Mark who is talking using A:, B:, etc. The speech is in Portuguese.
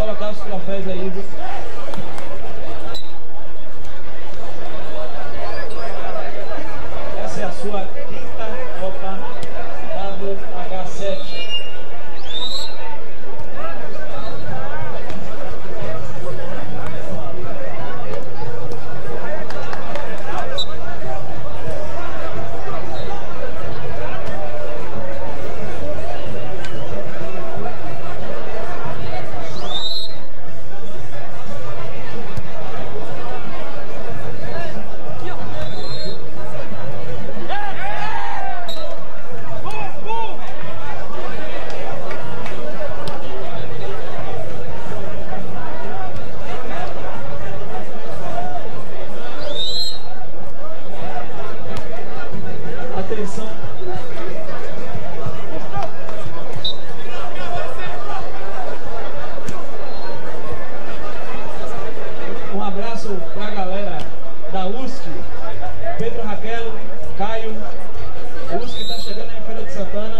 A: colocar os troféus aí, viu? Essa é a sua Сатана.